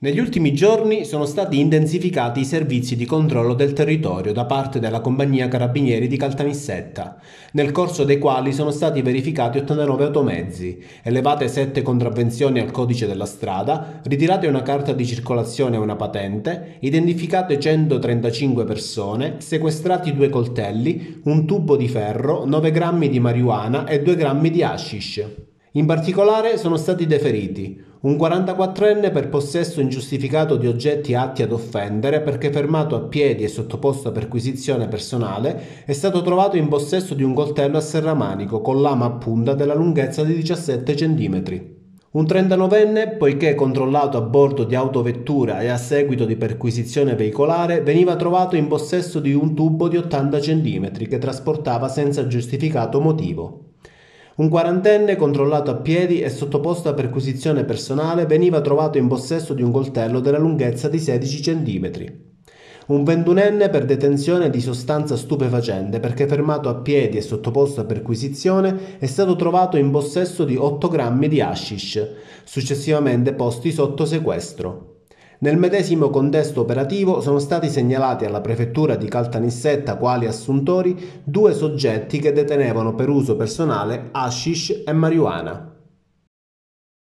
Negli ultimi giorni sono stati intensificati i servizi di controllo del territorio da parte della compagnia carabinieri di Caltanissetta, nel corso dei quali sono stati verificati 89 automezzi, elevate 7 contravvenzioni al codice della strada, ritirate una carta di circolazione e una patente, identificate 135 persone, sequestrati due coltelli, un tubo di ferro, 9 grammi di marijuana e 2 grammi di hashish. In particolare sono stati deferiti un 44enne per possesso ingiustificato di oggetti atti ad offendere perché fermato a piedi e sottoposto a perquisizione personale è stato trovato in possesso di un coltello a serramanico con lama a punta della lunghezza di 17 cm. Un 39enne, poiché controllato a bordo di autovettura e a seguito di perquisizione veicolare, veniva trovato in possesso di un tubo di 80 cm che trasportava senza giustificato motivo. Un quarantenne controllato a piedi e sottoposto a perquisizione personale veniva trovato in possesso di un coltello della lunghezza di 16 cm. Un ventunenne per detenzione di sostanza stupefacente perché fermato a piedi e sottoposto a perquisizione è stato trovato in possesso di 8 grammi di hashish, successivamente posti sotto sequestro. Nel medesimo contesto operativo sono stati segnalati alla prefettura di Caltanissetta quali assuntori due soggetti che detenevano per uso personale hashish e marijuana.